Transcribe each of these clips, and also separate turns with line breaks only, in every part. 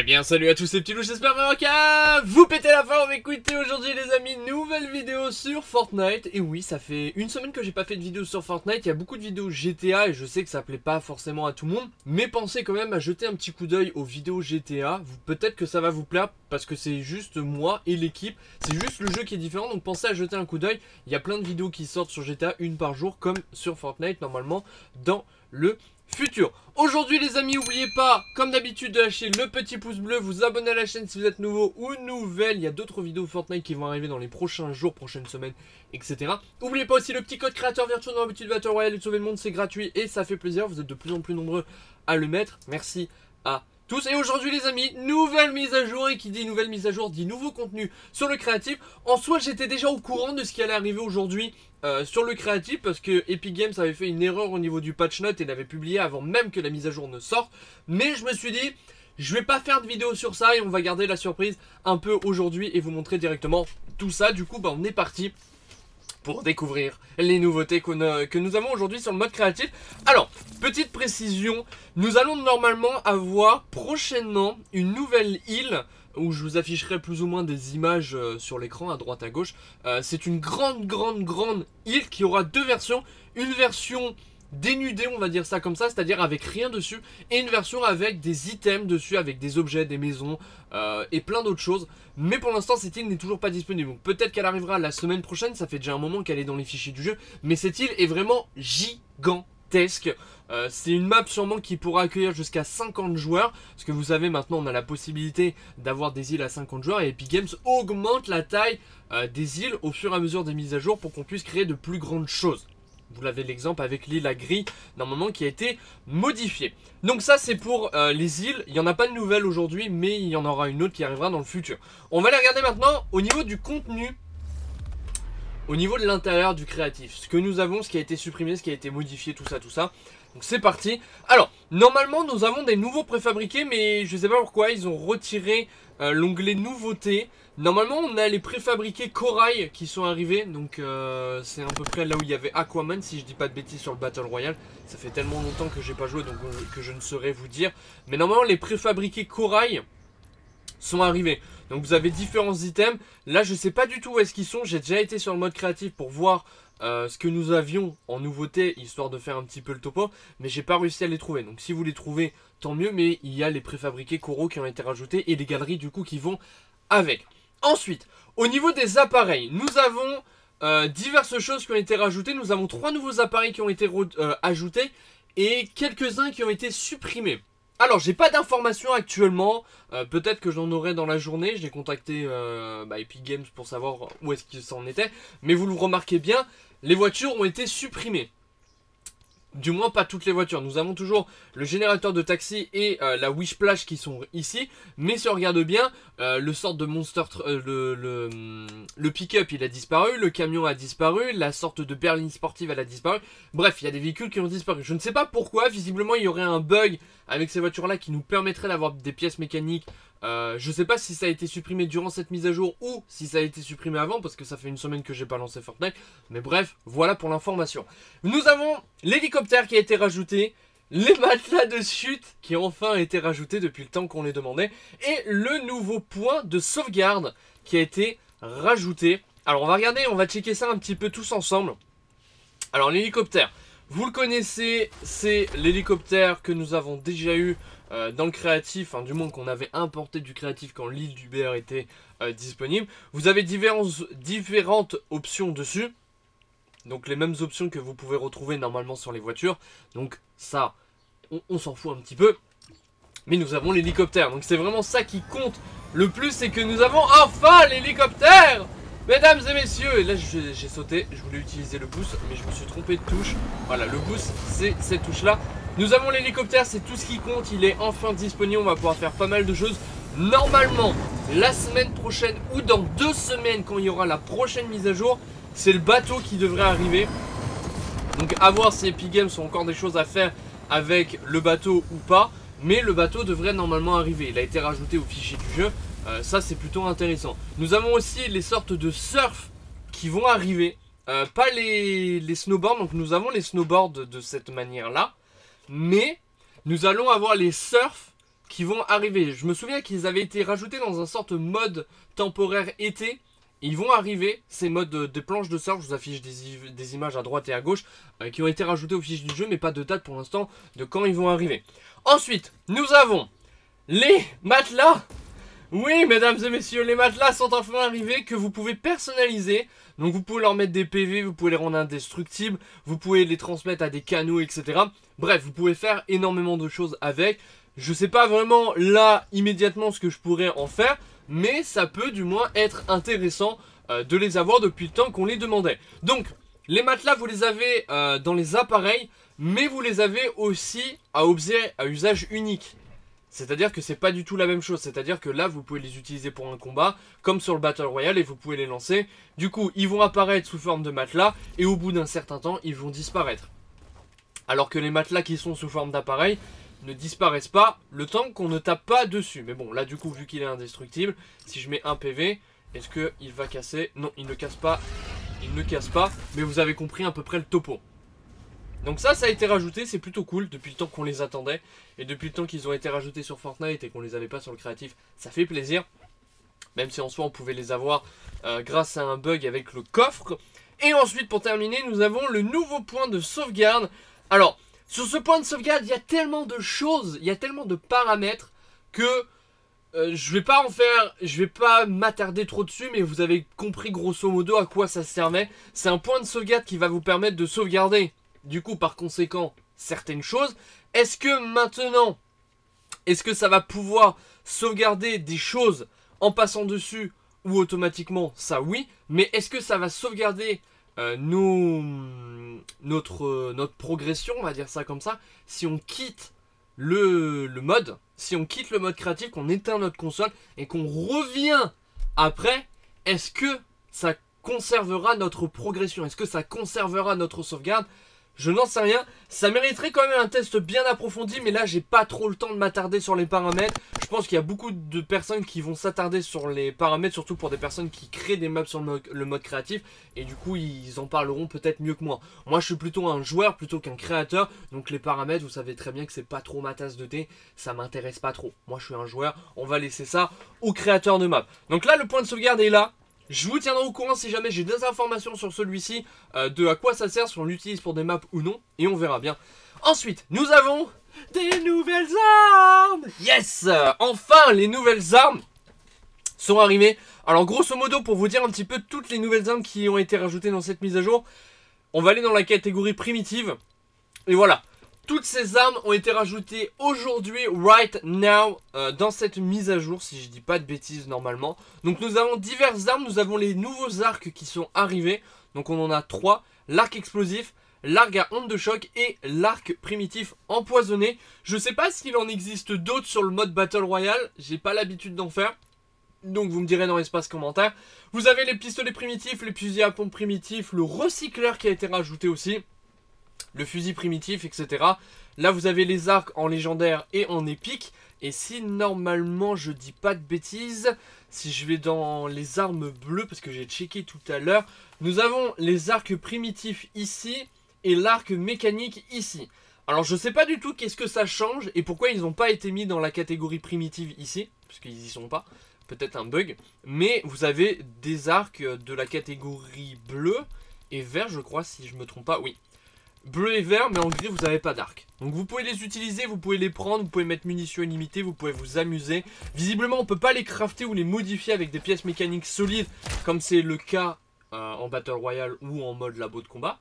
Eh bien salut à tous ces petits loups, j'espère vraiment qu'à vous péter la forme. Écoutez aujourd'hui les amis, nouvelle vidéo sur Fortnite. Et oui, ça fait une semaine que j'ai pas fait de vidéo sur Fortnite. Il y a beaucoup de vidéos GTA et je sais que ça plaît pas forcément à tout le monde. Mais pensez quand même à jeter un petit coup d'œil aux vidéos GTA Peut-être que ça va vous plaire parce que c'est juste moi et l'équipe. C'est juste le jeu qui est différent. Donc pensez à jeter un coup d'œil. Il y a plein de vidéos qui sortent sur GTA, une par jour comme sur Fortnite normalement dans le futur. Aujourd'hui les amis, n'oubliez pas, comme d'habitude, de lâcher le petit pouce bleu, vous abonner à la chaîne si vous êtes nouveau ou nouvelle. Il y a d'autres vidéos Fortnite qui vont arriver dans les prochains jours, prochaines semaines, etc. N'oubliez pas aussi le petit code créateur virtuel dans l'habitude Battle Royale et de sauver le monde, c'est gratuit et ça fait plaisir. Vous êtes de plus en plus nombreux à le mettre. Merci à tous. Et aujourd'hui les amis, nouvelle mise à jour et qui dit nouvelle mise à jour dit nouveau contenu sur le créatif. En soi j'étais déjà au courant de ce qui allait arriver aujourd'hui euh, sur le créatif parce que Epic Games avait fait une erreur au niveau du patch note et l'avait publié avant même que la mise à jour ne sorte. Mais je me suis dit, je vais pas faire de vidéo sur ça et on va garder la surprise un peu aujourd'hui et vous montrer directement tout ça. Du coup bah on est parti pour découvrir les nouveautés que nous avons aujourd'hui sur le mode créatif. Alors, petite précision, nous allons normalement avoir prochainement une nouvelle île où je vous afficherai plus ou moins des images euh, sur l'écran à droite à gauche. Euh, c'est une grande, grande, grande île qui aura deux versions. Une version dénudée, on va dire ça comme ça, c'est-à-dire avec rien dessus, et une version avec des items dessus, avec des objets, des maisons euh, et plein d'autres choses. Mais pour l'instant, cette île n'est toujours pas disponible. Donc peut-être qu'elle arrivera la semaine prochaine, ça fait déjà un moment qu'elle est dans les fichiers du jeu, mais cette île est vraiment gigantesque. Euh, c'est une map sûrement qui pourra accueillir jusqu'à 50 joueurs. Parce que vous savez, maintenant on a la possibilité d'avoir des îles à 50 joueurs. Et Epic Games augmente la taille euh, des îles au fur et à mesure des mises à jour pour qu'on puisse créer de plus grandes choses. Vous l'avez l'exemple avec l'île à gris, normalement, qui a été modifiée. Donc ça, c'est pour euh, les îles. Il n'y en a pas de nouvelles aujourd'hui, mais il y en aura une autre qui arrivera dans le futur. On va les regarder maintenant au niveau du contenu. Au niveau de l'intérieur du créatif. Ce que nous avons, ce qui a été supprimé, ce qui a été modifié, tout ça, tout ça. Donc c'est parti. Alors, normalement, nous avons des nouveaux préfabriqués, mais je ne sais pas pourquoi, ils ont retiré euh, l'onglet nouveautés. Normalement, on a les préfabriqués corail qui sont arrivés. Donc, euh, c'est à peu près là où il y avait Aquaman, si je dis pas de bêtises sur le Battle Royale. Ça fait tellement longtemps que j'ai pas joué, donc euh, que je ne saurais vous dire. Mais normalement, les préfabriqués corail sont arrivés. Donc, vous avez différents items. Là, je sais pas du tout où est-ce qu'ils sont. J'ai déjà été sur le mode créatif pour voir ce que nous avions en nouveauté, histoire de faire un petit peu le topo, mais j'ai pas réussi à les trouver. Donc si vous les trouvez, tant mieux, mais il y a les préfabriqués coraux qui ont été rajoutés et les galeries du coup qui vont avec. Ensuite, au niveau des appareils, nous avons euh, diverses choses qui ont été rajoutées. Nous avons trois nouveaux appareils qui ont été euh, ajoutés et quelques-uns qui ont été supprimés. Alors, j'ai pas d'informations actuellement. Euh, peut-être que j'en aurai dans la journée. J'ai contacté bah, Epic Games pour savoir où est-ce qu'ils s'en étaient. Mais vous le remarquez bien, les voitures ont été supprimées. Du moins pas toutes les voitures. Nous avons toujours le générateur de taxi et euh, la Wish Splash qui sont ici. Mais si on regarde bien, euh, le sort de monster, euh, le, le, pick-up il a disparu, le camion a disparu, la sorte de berline sportive elle a disparu. Bref, il y a des véhicules qui ont disparu. Je ne sais pas pourquoi, visiblement il y aurait un bug avec ces voitures là qui nous permettrait d'avoir des pièces mécaniques euh, je sais pas si ça a été supprimé durant cette mise à jour ou si ça a été supprimé avant parce que ça fait une semaine que j'ai pas lancé Fortnite. Mais bref, voilà pour l'information. Nous avons l'hélicoptère qui a été rajouté, les matelas de chute qui ont enfin été rajoutés depuis le temps qu'on les demandait et le nouveau point de sauvegarde qui a été rajouté. Alors on va regarder, on va checker ça un petit peu tous ensemble. Alors l'hélicoptère, vous le connaissez, c'est l'hélicoptère que nous avons déjà eu euh, dans le créatif, du moins qu'on avait importé du créatif quand l'île du BR était euh, disponible. Vous avez différentes options dessus. Donc les mêmes options que vous pouvez retrouver normalement sur les voitures. Donc ça, on, s'en fout un petit peu. Mais nous avons l'hélicoptère. Donc c'est vraiment ça qui compte le plus, c'est que nous avons enfin l'hélicoptère Mesdames et messieurs, et là j'ai sauté, je voulais utiliser le boost, mais je me suis trompé de touche. Voilà, le boost, c'est cette touche-là. Nous avons l'hélicoptère, c'est tout ce qui compte, il est enfin disponible, on va pouvoir faire pas mal de choses. Normalement, la semaine prochaine ou dans deux semaines, quand il y aura la prochaine mise à jour, c'est le bateau qui devrait arriver. Donc à voir si Epic Games ont encore des choses à faire avec le bateau ou pas. Mais le bateau devrait normalement arriver. Il a été rajouté au fichier du jeu. Euh, ça c'est plutôt intéressant. Nous avons aussi les sortes de surf qui vont arriver. Euh, pas les, les snowboards, donc nous avons les snowboards de cette manière là. Mais nous allons avoir les surfs qui vont arriver. Je me souviens qu'ils avaient été rajoutés dans un sorte mode temporaire été. Ils vont arriver, ces modes de, planches de surf, je vous affiche des, images à droite et à gauche, euh, qui ont été rajoutés aux fiches du jeu, mais pas de date pour l'instant de quand ils vont arriver. Ensuite, nous avons les matelas oui, mesdames et messieurs, les matelas sont enfin arrivés que vous pouvez personnaliser. Donc vous pouvez leur mettre des PV, vous pouvez les rendre indestructibles, vous pouvez les transmettre à des canaux, etc. Bref, vous pouvez faire énormément de choses avec. Je sais pas vraiment là immédiatement ce que je pourrais en faire, mais ça peut du moins être intéressant euh, de les avoir depuis le temps qu'on les demandait. Donc, les matelas, vous les avez euh, dans les appareils, mais vous les avez aussi à usage unique. C'est-à-dire que c'est pas du tout la même chose. C'est-à-dire que là, vous pouvez les utiliser pour un combat, comme sur le Battle Royale, et vous pouvez les lancer. Du coup, ils vont apparaître sous forme de matelas, et au bout d'un certain temps, ils vont disparaître. Alors que les matelas qui sont sous forme d'appareil ne disparaissent pas le temps qu'on ne tape pas dessus. Mais bon, là, du coup, vu qu'il est indestructible, si je mets un PV, est-ce qu'il va casser? Non, il ne casse pas. Il ne casse pas, mais vous avez compris à peu près le topo. Donc ça, ça a été rajouté, c'est plutôt cool depuis le temps qu'on les attendait. Et depuis le temps qu'ils ont été rajoutés sur Fortnite et qu'on les avait pas sur le créatif, ça fait plaisir. Même si en soi on pouvait les avoir euh, grâce à un bug avec le coffre. Et ensuite pour terminer, nous avons le nouveau point de sauvegarde. Alors, sur ce point de sauvegarde, il y a tellement de choses, il y a tellement de paramètres que euh, je vais pas en faire, je vais pas m'attarder trop dessus, mais vous avez compris grosso modo à quoi ça servait. C'est un point de sauvegarde qui va vous permettre de sauvegarder du coup par conséquent certaines choses. Est-ce que maintenant, est-ce que ça va pouvoir sauvegarder des choses en passant dessus ou automatiquement? Ça oui, mais est-ce que ça va sauvegarder euh, notre, notre progression, on va dire ça comme ça, si on quitte le, le mode, si on quitte le mode créatif, qu'on éteint notre console et qu'on revient après, est-ce que ça conservera notre progression? Est-ce que ça conservera notre sauvegarde? Je n'en sais rien. Ça mériterait quand même un test bien approfondi, mais là j'ai pas trop le temps de m'attarder sur les paramètres. Je pense qu'il y a beaucoup de personnes qui vont s'attarder sur les paramètres, surtout pour des personnes qui créent des maps sur le mode, créatif. Et du coup, ils en parleront peut-être mieux que moi. Moi, je suis plutôt un joueur plutôt qu'un créateur. Donc les paramètres, vous savez très bien que c'est pas trop ma tasse de thé. Ça m'intéresse pas trop. Moi, je suis un joueur. On va laisser ça au créateur de map. Donc là, le point de sauvegarde est là. Je vous tiendrai au courant si jamais j'ai des informations sur celui-ci, euh, de à quoi ça sert, si on l'utilise pour des maps ou non, et on verra bien. Ensuite, nous avons des nouvelles armes Yes Enfin, les nouvelles armes sont arrivées. Alors, grosso modo, pour vous dire un petit peu toutes les nouvelles armes qui ont été rajoutées dans cette mise à jour, on va aller dans la catégorie primitive. Et voilà, toutes ces armes ont été rajoutées aujourd'hui, right now, euh, dans cette mise à jour, si je dis pas de bêtises normalement. Donc nous avons diverses armes, nous avons les nouveaux arcs qui sont arrivés. Donc on en a trois, l'arc explosif, l'arc à onde de choc et l'arc primitif empoisonné. Je sais pas s'il en existe d'autres sur le mode Battle Royale, j'ai pas l'habitude d'en faire. Donc vous me direz dans l'espace commentaire. Vous avez les pistolets primitifs, les fusils à pompe primitifs, le recycleur qui a été rajouté aussi le fusil primitif, etc. Là, vous avez les arcs en légendaire et en épique. Et si normalement, je dis pas de bêtises, si je vais dans les armes bleues, parce que j'ai checké tout à l'heure, nous avons les arcs primitifs ici et l'arc mécanique ici. Alors, je sais pas du tout qu'est-ce que ça change et pourquoi ils n'ont pas été mis dans la catégorie primitive ici, puisqu'ils y sont pas. Peut-être un bug. Mais vous avez des arcs de la catégorie bleu et vert, je crois, si je me trompe pas. Oui, bleu et vert, mais en gris, vous n'avez pas d'arc. Donc vous pouvez les utiliser, vous pouvez les prendre, vous pouvez mettre munitions illimitées, vous pouvez vous amuser. Visiblement, on peut pas les crafter ou les modifier avec des pièces mécaniques solides, comme c'est le cas euh, en Battle Royale ou en mode labo de combat.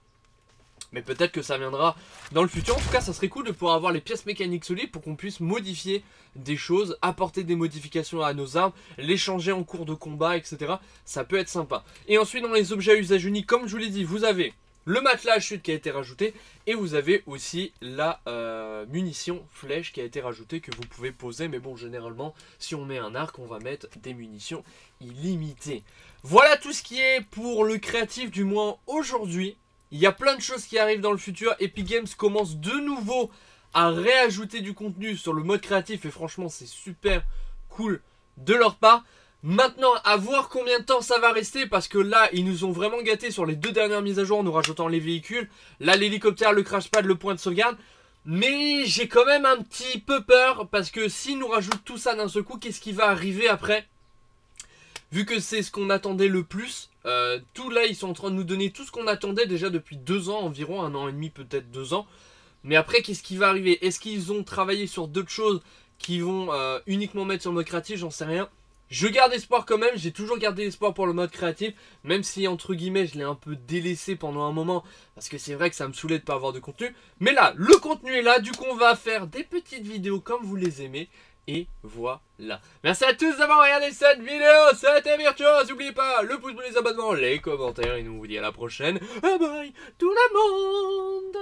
Mais peut-être que ça viendra dans le futur. En tout cas, ça serait cool de pouvoir avoir les pièces mécaniques solides pour qu'on puisse modifier des choses, apporter des modifications à nos armes, les changer en cours de combat, etc. Ça peut être sympa. Et ensuite, dans les objets à usage unique, comme je vous l'ai dit, vous avez le matelas chute qui a été rajouté et vous avez aussi la euh, munition flèche qui a été rajoutée que vous pouvez poser mais bon généralement si on met un arc on va mettre des munitions illimitées. Voilà tout ce qui est pour le créatif du moins aujourd'hui. Il y a plein de choses qui arrivent dans le futur. Epic Games commence de nouveau à réajouter du contenu sur le mode créatif et franchement c'est super cool de leur part Maintenant, à voir combien de temps ça va rester, parce que là, ils nous ont vraiment gâtés sur les deux dernières mises à jour en nous rajoutant les véhicules. Là, l'hélicoptère, le crash pad, le point de sauvegarde. Mais j'ai quand même un petit peu peur parce que s'ils nous rajoutent tout ça d'un seul coup, qu'est-ce qui va arriver après? Vu que c'est ce qu'on attendait le plus, euh, tout là ils sont en train de nous donner tout ce qu'on attendait déjà depuis deux ans environ, un an et demi peut-être deux ans. Mais après qu'est-ce qui va arriver? Est-ce qu'ils ont travaillé sur d'autres choses qui vont euh, uniquement mettre sur le créatif J'en sais rien. Je garde espoir quand même, j'ai toujours gardé espoir pour le mode créatif, même si entre guillemets je l'ai un peu délaissé pendant un moment, parce que c'est vrai que ça me saoulait de pas avoir de contenu. Mais là, le contenu est là, du coup on va faire des petites vidéos comme vous les aimez, et voilà. Merci à tous d'avoir regardé cette vidéo, c'était Virtuos, n'oubliez pas le pouce bleu, les abonnements, les commentaires, et nous vous dit à la prochaine. Bye bye tout le monde